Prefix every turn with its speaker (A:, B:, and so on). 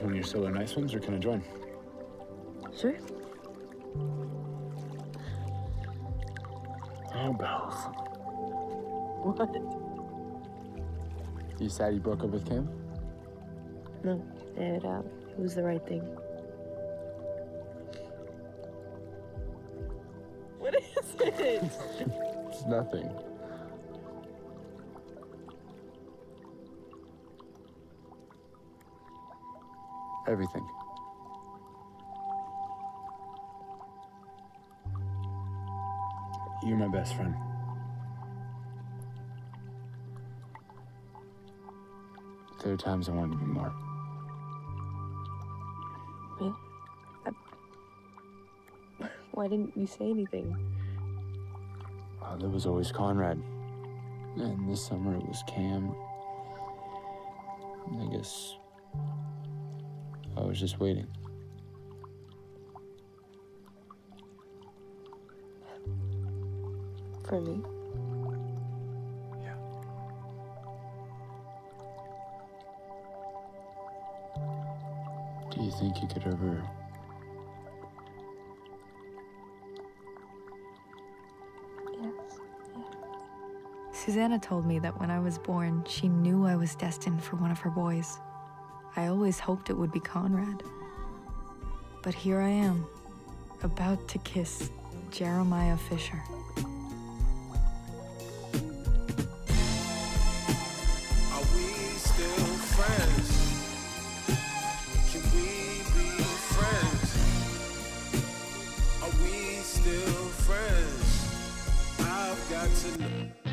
A: one of your solo night swims, or can I join?
B: Sure.
A: Oh, Bells.
B: What?
A: You sad you broke up with Kim?
B: No, it, uh, it was the right thing. What is it?
A: It's nothing. Everything. You're my best friend. There are times I wanted to be more.
B: yeah. I... Why didn't you say anything?
A: Uh, there was always Conrad. And this summer it was Cam. I guess I was just waiting.
B: For me?
A: Yeah. Do you think you could ever
B: Yes.
C: Susanna told me that when I was born, she knew I was destined for one of her boys. I always hoped it would be Conrad. But here I am, about to kiss Jeremiah Fisher.
D: Still friends? I've got to know.